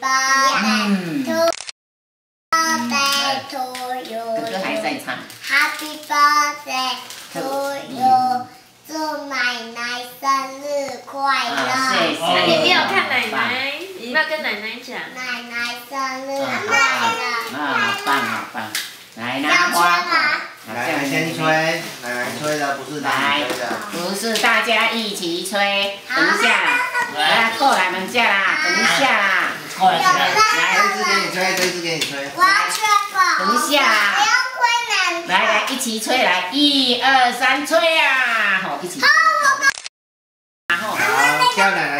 birthday to birthday to you。哥哥还在唱。Happy birthday to you，祝奶奶生日快乐。谢谢。你没有看奶奶，你要跟奶奶讲。奶奶生日快乐。啊，好棒好棒！来拿花。奶奶先吹，奶奶吹的不是奶吹的。不是大家一起吹。等一下，来过来们家啦，等一下啦。过来，来，这支给你吹，这支给你吹。我要吹吧。等一下。不要吹难。来来，一起吹，来，一二三，吹啊！好，一起。好，我。然后。好，叫奶奶。